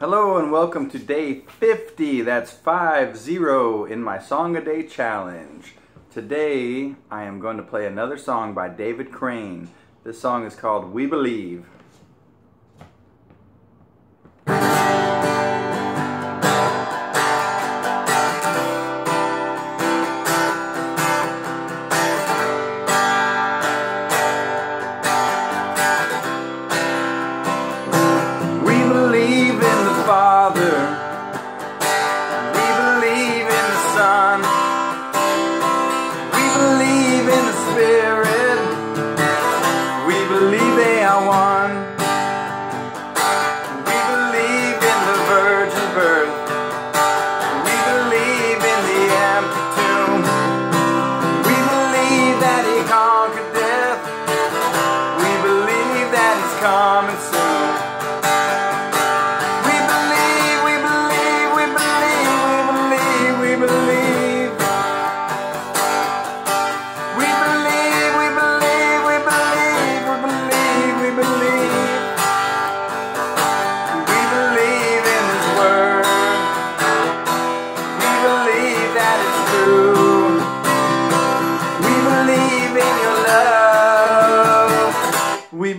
Hello and welcome to day 50. That's 5-0 in my Song a Day challenge. Today I am going to play another song by David Crain. This song is called We Believe.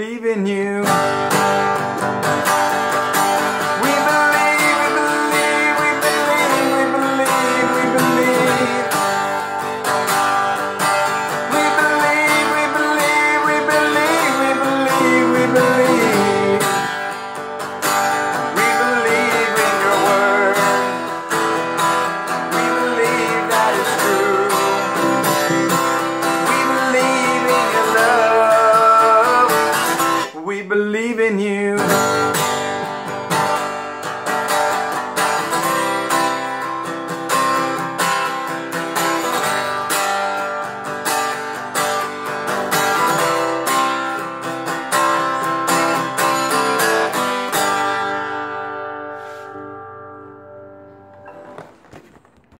believe in you.